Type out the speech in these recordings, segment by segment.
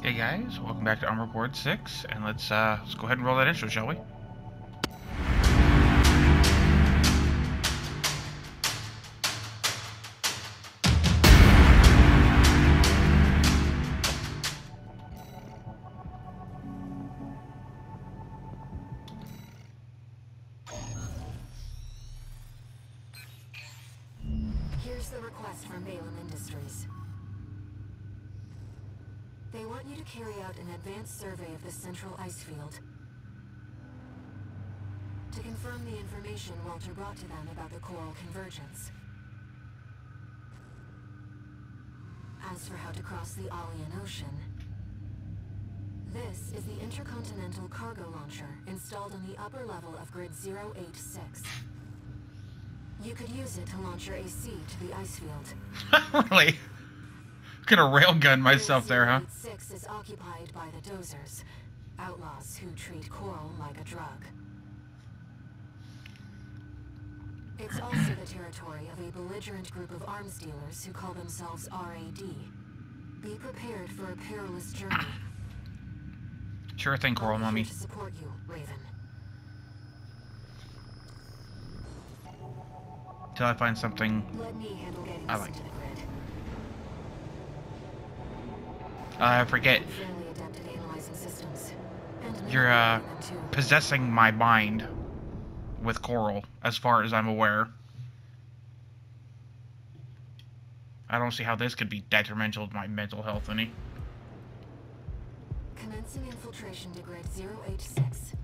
Hey guys, welcome back to Armored Core 6, and let's uh let's go ahead and roll that intro, shall we? Central ice field. To confirm the information Walter brought to them about the coral convergence. As for how to cross the Alian Ocean, this is the intercontinental cargo launcher installed on the upper level of grid 086. You could use it to launch your AC to the ice field. really? Gonna railgun myself there, huh? Six is occupied by the dozers, outlaws who treat coral like a drug. It's also the territory of a belligerent group of arms dealers who call themselves RAD. Be prepared for a perilous journey. Sure thing, Coral Mummy. to support you, Raven. Till I find something Let me handle getting I like into the grid. I forget You're uh possessing my mind with Coral, as far as I'm aware. I don't see how this could be detrimental to my mental health any. Commencing infiltration to grid 086.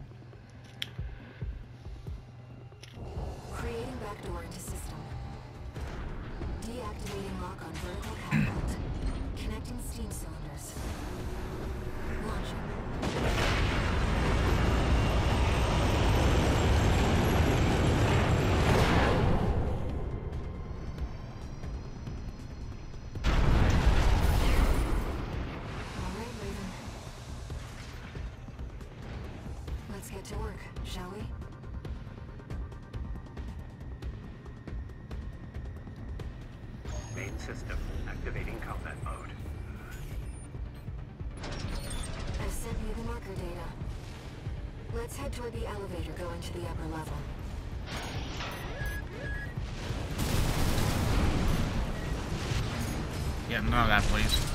Creating backdoor into system. Deactivating lock on vertical catapult. Connecting steam cylinders. Launching. Shall we? Main system activating combat mode. I've sent you the marker data. Let's head toward the elevator going to the upper level. Yeah, none of that, please.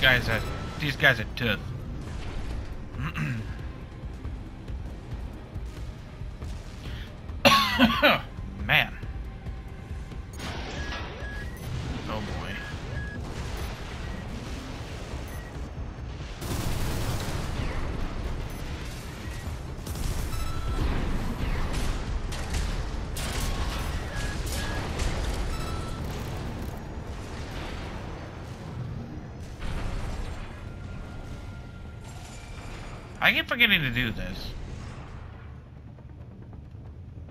Guys are these guys are tough. I keep forgetting to do this.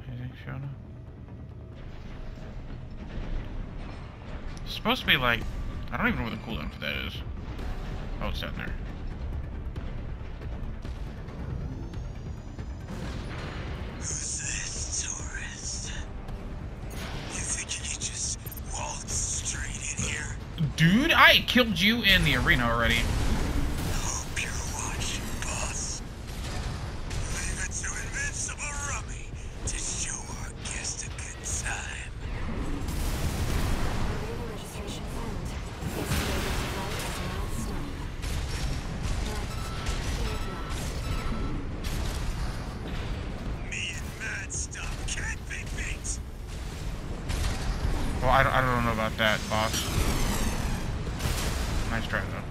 Anything showing up? It's supposed to be like, I don't even know what the cooldown for that is. Oh, it's down there. Who's this tourist? You think you just waltz straight in here? Dude, I killed you in the arena already. Well, I don't, I don't know about that, boss. Nice try, though.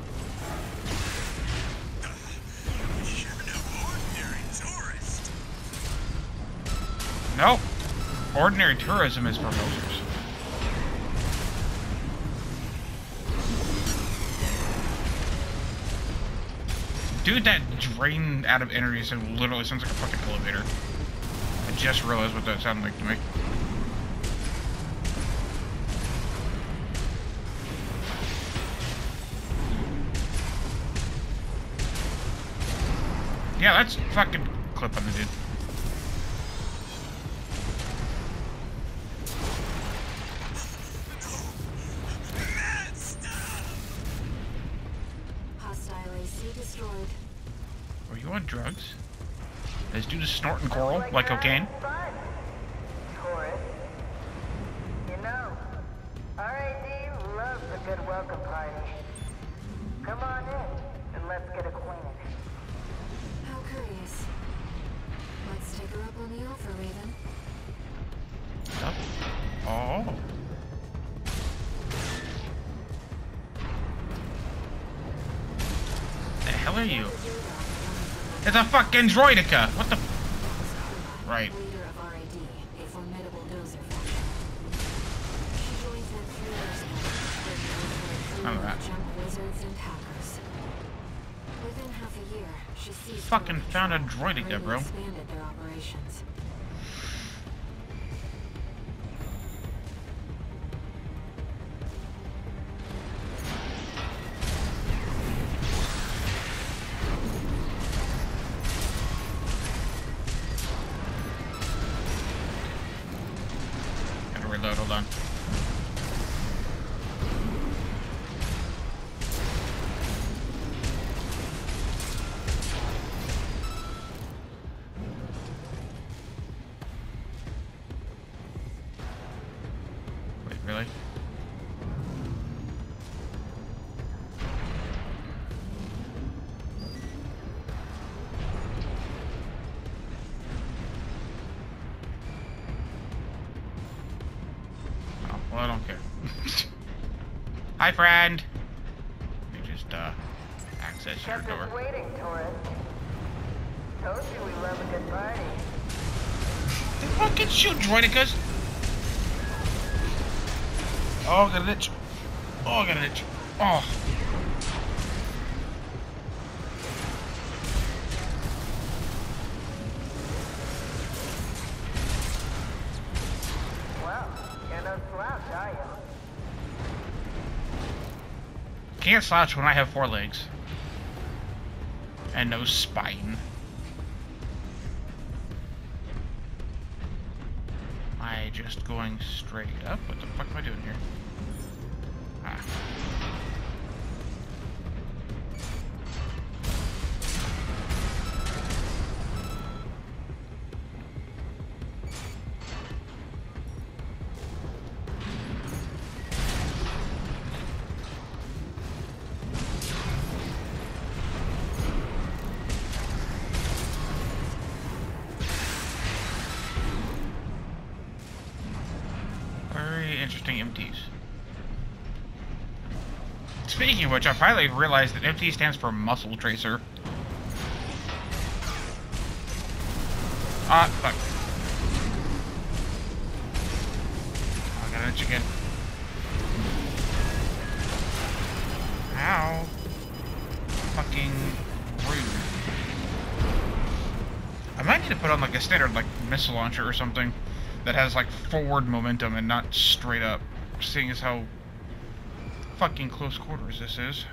No ordinary. Tourism is for losers. Dude, that drain out of energy sound literally sounds like a fucking elevator. I just realized what that sounded like to me. Yeah, let's fucking clip on the dude. Are you on drugs? This dude is snorting coral like cocaine. Come on in and let's get. Curious. Let's take her up on the offer, Raven. Oh. The hell are you? It's a fucking droidica! What the? Right. Leader of Fucking found a droidica, greatly bro. their operations. Gotta reload, hold on. Friend. Let me just, uh, access your door. waiting, Taurus. Told you we love a good party. They fucking shoot droidicas! Oh, I got an itch. Oh, I got an itch. Oh. Can't slouch when I have four legs. And no spine. Am I just going straight up? What the fuck am I doing here? Ah. Which, I finally realized that MT stands for Muscle Tracer. Ah, fuck. Oh, I got an itch again. Ow. Fucking rude. I might need to put on like a standard like missile launcher or something that has like forward momentum and not straight up, seeing as how fucking close quarters this is.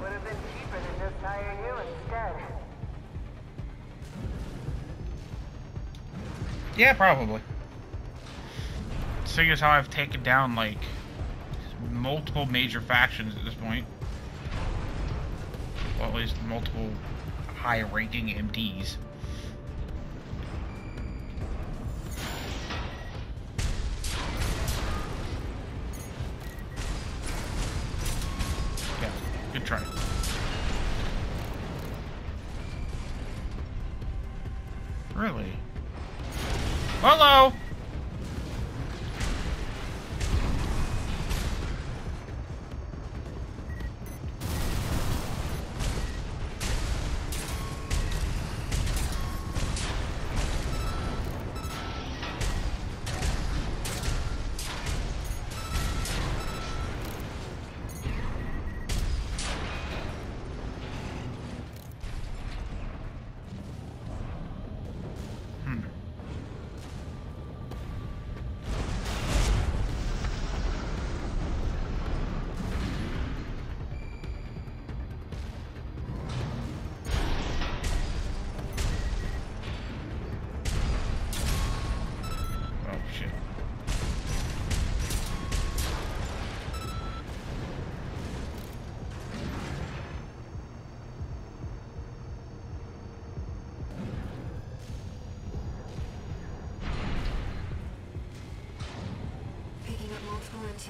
Would have been cheaper to just hire you instead. Yeah, probably. Seeing as how I've taken down like multiple major factions at this point. Well, at least multiple high-ranking MTs.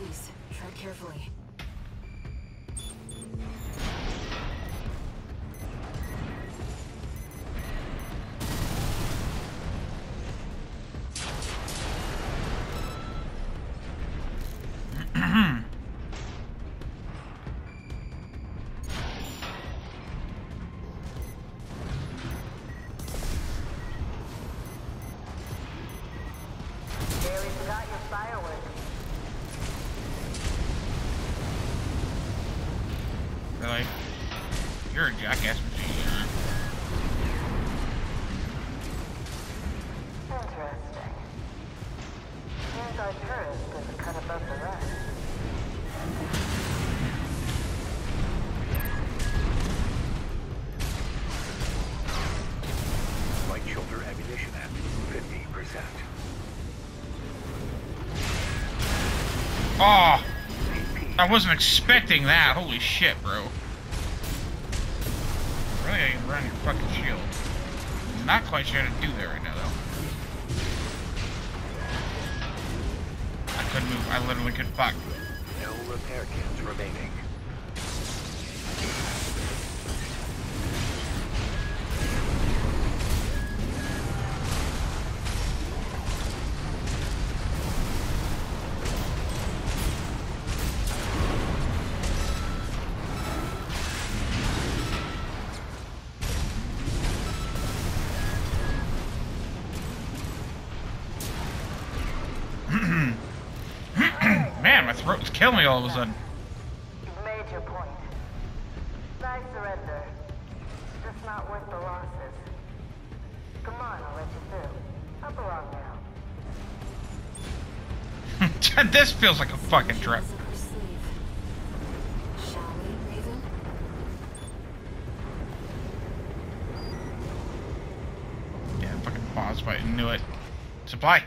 Expertise. Tread carefully. You're jackass machine. Interesting. Seems our tourist is cut above the rest. Light shoulder ammunition at 50%. Oh, ah, I wasn't expecting that. Holy shit, bro. How to do that right now, killing me all of a sudden. You've made your point. Nice surrender. It's Just not worth the losses. Come on, I'll let you through. Up along now. this feels like a fucking trip. Up her sleeve. Shall we, Raven? Yeah, fucking boss fight. Knew it. Supply.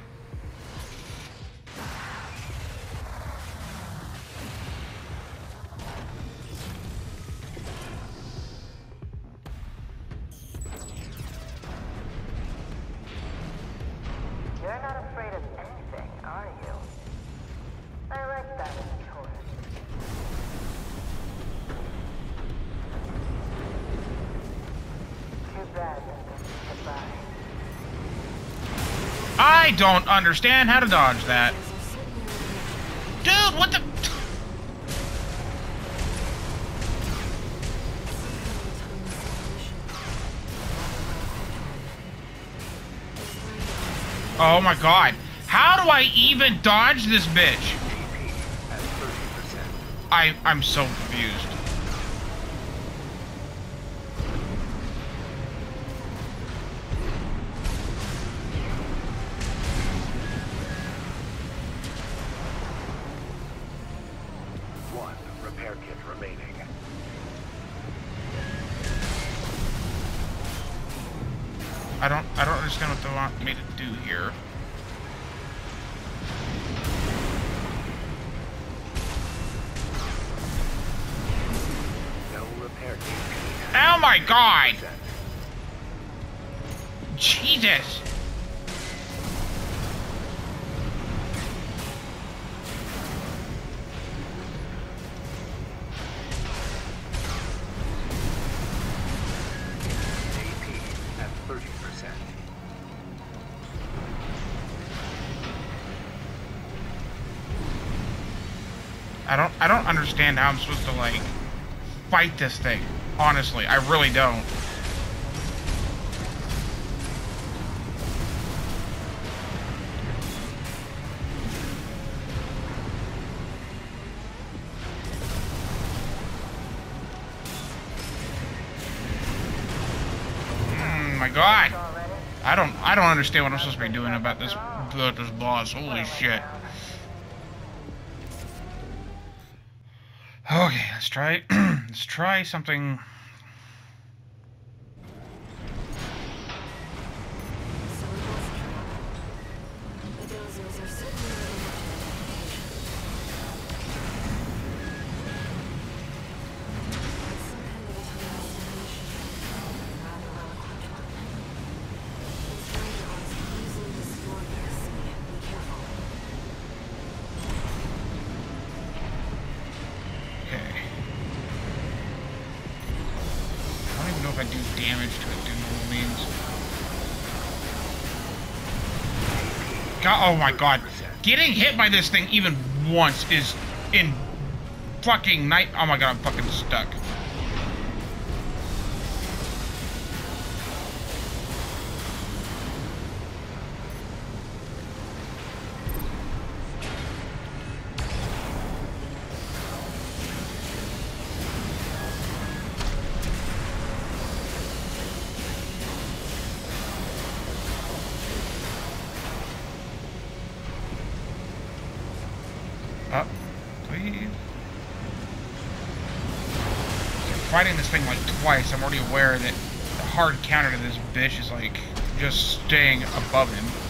I don't understand how to dodge that. Dude, what the? Oh my god. How do I even dodge this bitch? AP at 30%. I, I'm so confused. My god! Jesus! AP at 30%. I don't, I don't understand how I'm supposed to like fight this thing. Honestly, I really don't. Hmm, my god! I don't, I don't understand what I'm supposed to be doing about this, about this boss. Holy shit! Okay, let's try, let's try something. Oh my god. Getting hit by this thing even once is in fucking night. Oh my god, I'm fucking stuck. Fighting this thing like twice, I'm already aware that the hard counter to this bitch is like just staying above him.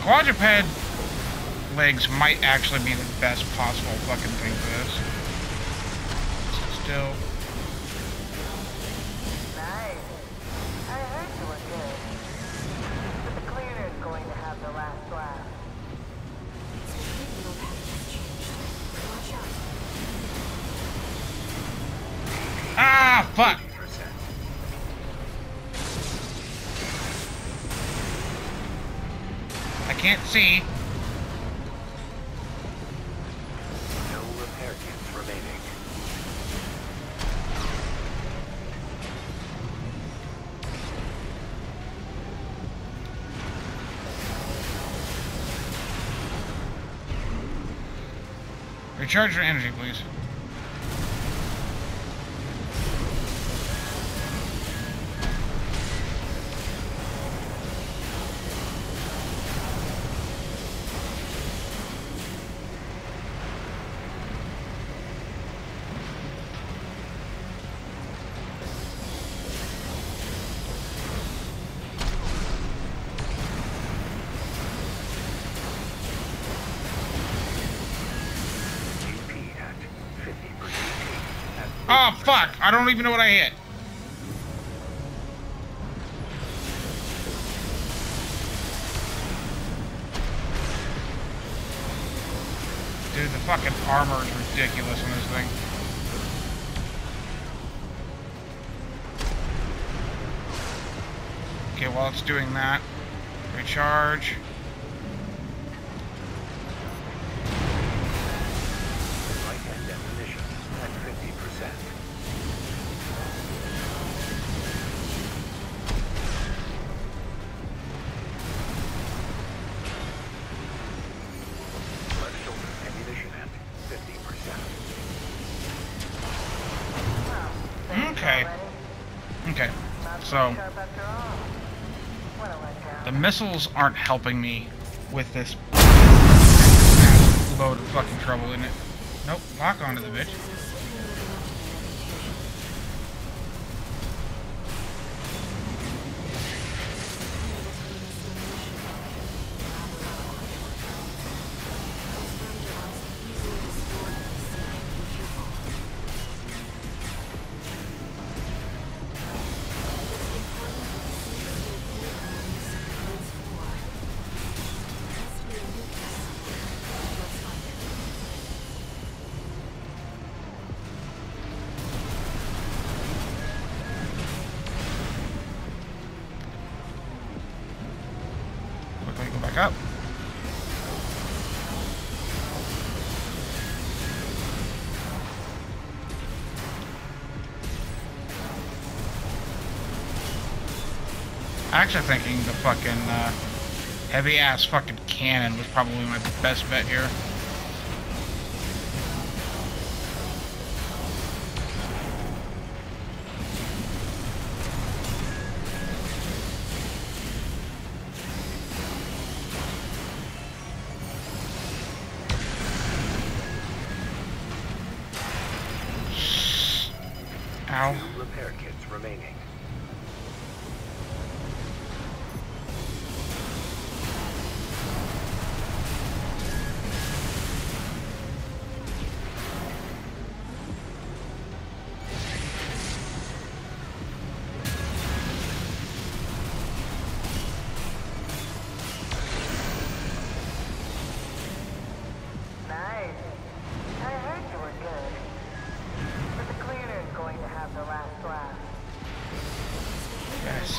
Quadruped legs might actually be the best possible fucking thing for this. Still. Nice. I heard you good. The cleaner's going to have the last laugh. Its complete can't see. No repair kits remaining. Recharge your energy, please. Fuck! I don't even know what I hit. Dude, the fucking armor is ridiculous on this thing. Okay, while it's doing that, recharge. Okay, so the missiles aren't helping me with this load of fucking trouble in it. Nope, lock onto the bitch. I'm actually thinking the fucking uh, heavy ass fucking cannon was probably my best bet here.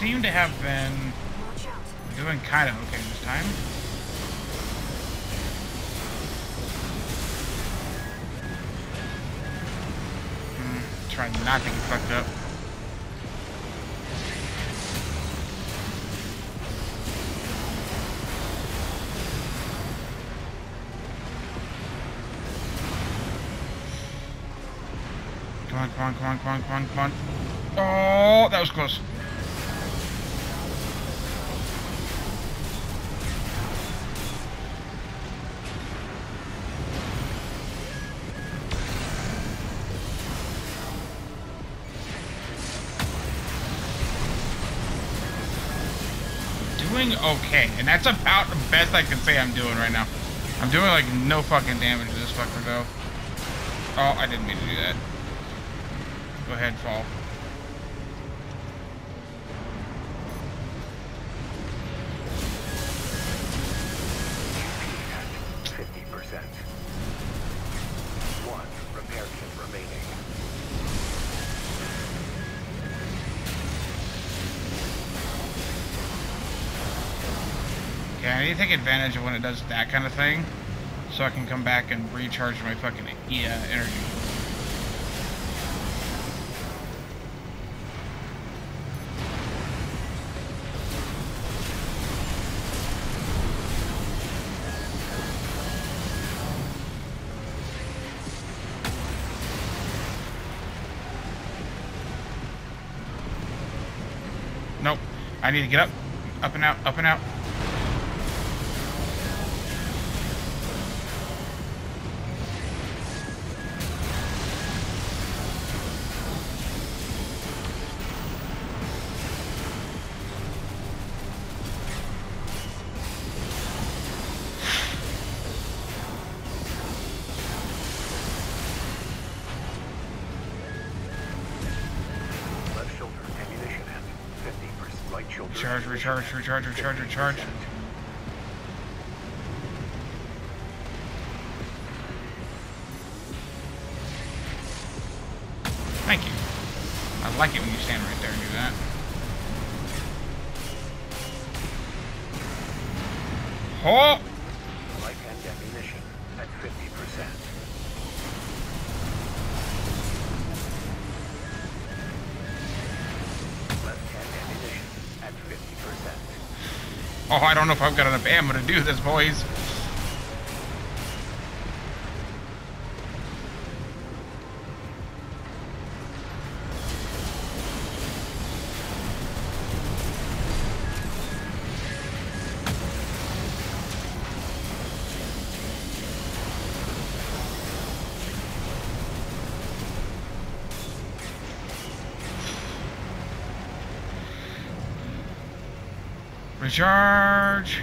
Seem to have been doing kind of okay this time. Hmm, trying not to get fucked up. Come on, come on, come on, come on, come on, come on. Oh, that was close. Okay, and that's about the best I can say I'm doing right now. I'm doing like no fucking damage to this fucker though. Oh, I didn't mean to do that. Go ahead, fall. I need to take advantage of when it does that kind of thing, so I can come back and recharge my fucking yeah, energy. Nope. I need to get up, up and out, up and out. Recharge, recharge, recharge, recharge, recharge. I don't know if I've got enough ammo to do this, boys. Recharge.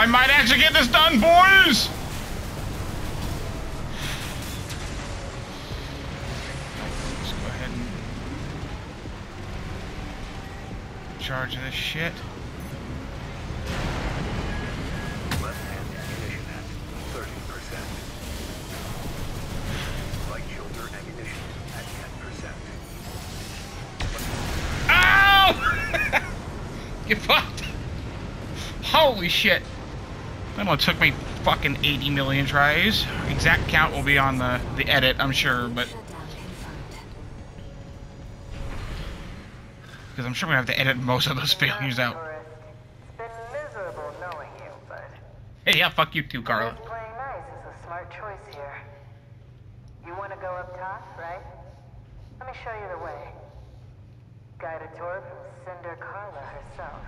I might actually get this done, boys! Let's go ahead and charge this shit. Ow! fucked! Holy shit! That one took me fucking 80 million tries. Exact count will be on the, the edit, I'm sure, but because I'm sure we have to edit most of those failures out. Hey, yeah, fuck you too, Carla. You want to go up top, right? Let me show you the way. Guided tour from Cinder Carla herself.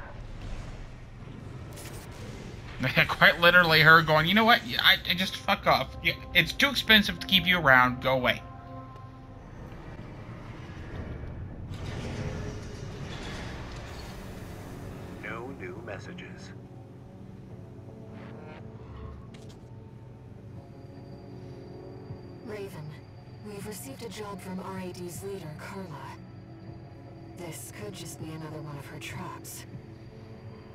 Quite literally her going, you know what? I, I just fuck off. It's too expensive to keep you around. Go away. No new messages. Raven, we've received a job from RAD's leader, Carla. This could just be another one of her traps.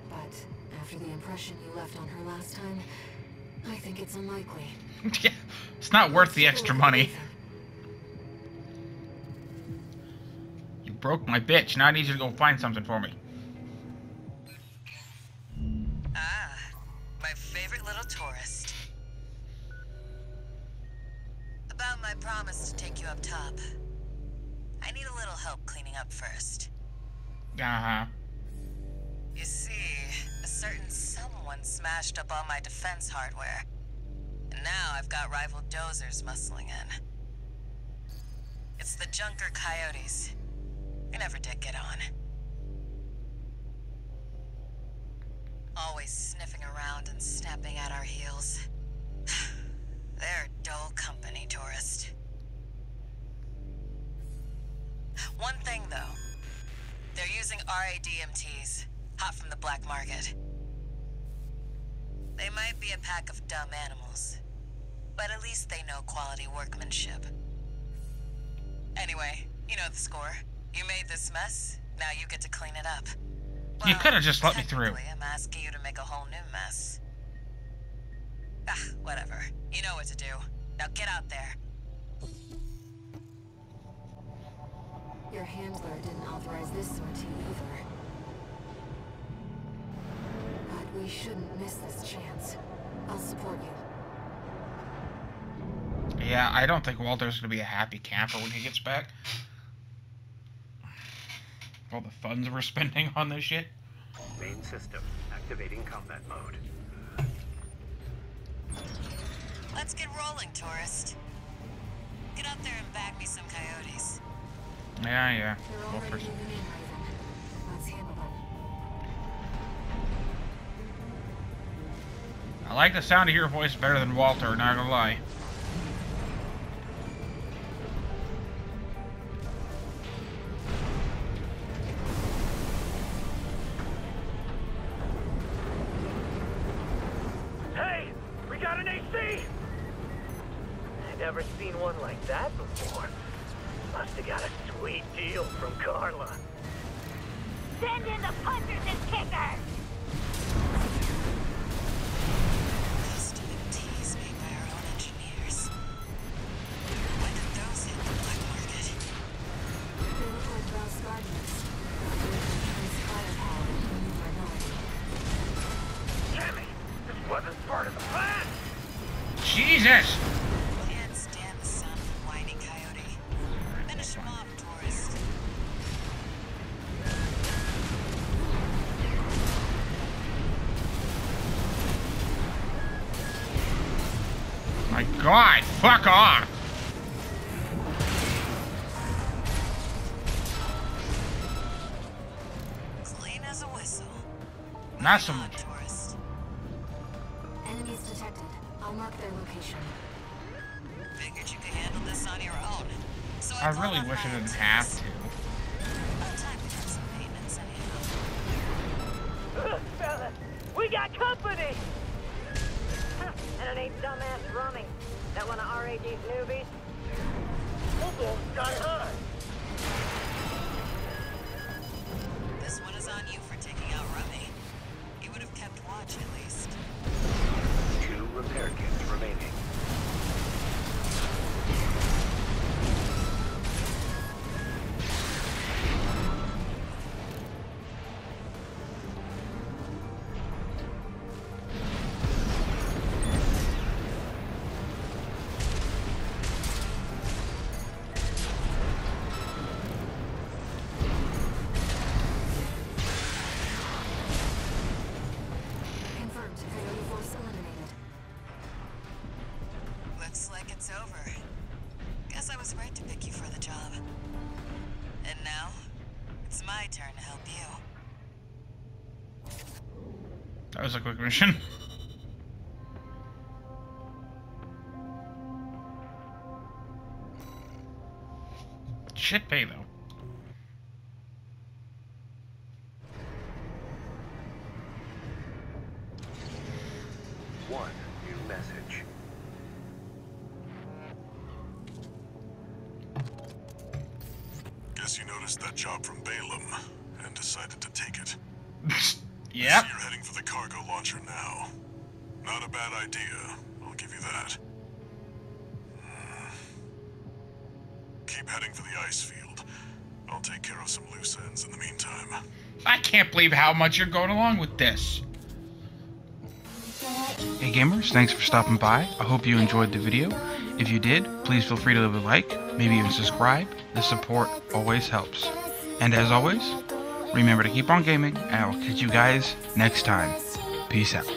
But after the impression you left on her last time, I think it's unlikely. Yeah, it's not worth the extra money. You broke my bitch. Now I need you to go find something for me. Ah, my favorite little tourist. About my promise to take you up top. I need a little help cleaning up first. Uh huh. You see, a certain someone smashed up all my defense hardware. And now I've got rival dozers muscling in. It's the Junker Coyotes. We never did get on. Always sniffing around and snapping at our heels. They're dull company, tourist. One thing, though. They're using RADMTs, hot from the black market. They might be a pack of dumb animals, but at least they know quality workmanship. Anyway, you know the score. You made this mess, now you get to clean it up. You coulda just let me through. I'm asking you to make a whole new mess. Ah, whatever. You know what to do. Now get out there. Your handler didn't authorize this sortie either. We shouldn't miss this chance. I'll support you. Yeah, I don't think Walter's gonna be a happy camper when he gets back. All the funds we're spending on this shit. Main system activating combat mode. Let's get rolling, tourist. Get out there and bag me some coyotes. Yeah, yeah. They're Well, already first- like the sound of your voice better than Walter, not gonna lie. Hey, we got an AC! Never seen one like that before. Must have got a sweet deal from Carla. Send in the punchers and kickers! Fuck off! Clean as a whistle. Not so much. Tourist. Enemies detected. I'll mark their location. Figured you could handle this on your own. So I, I really wish I didn't have to. About time we did some maintenance anyhow. Ugh, fella, we got company! And it ain't dumbass Rummy. That one of RAD's newbies? Almost sky high! This one is on you for taking out Rummy. You would have kept watch, at least. Two repair kits remaining. Mission. Shit pay though. Believe how much you're going along with this. Hey gamers, thanks for stopping by. I hope you enjoyed the video. If you did, please feel free to leave a like, maybe even subscribe. The support always helps. And as always, remember to keep on gaming, and I will catch you guys next time. Peace out.